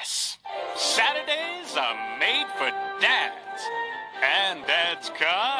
Yes, Saturdays are made for dads. And dad's come.